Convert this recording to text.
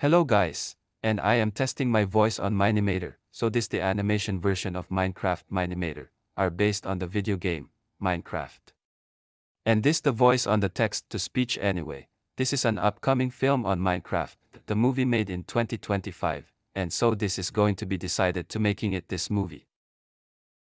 Hello guys, and I am testing my voice on Mine-imator, so this the animation version of Minecraft Mine-imator, are based on the video game, Minecraft. And this the voice on the text to speech anyway, this is an upcoming film on Minecraft, the movie made in 2025, and so this is going to be decided to making it this movie.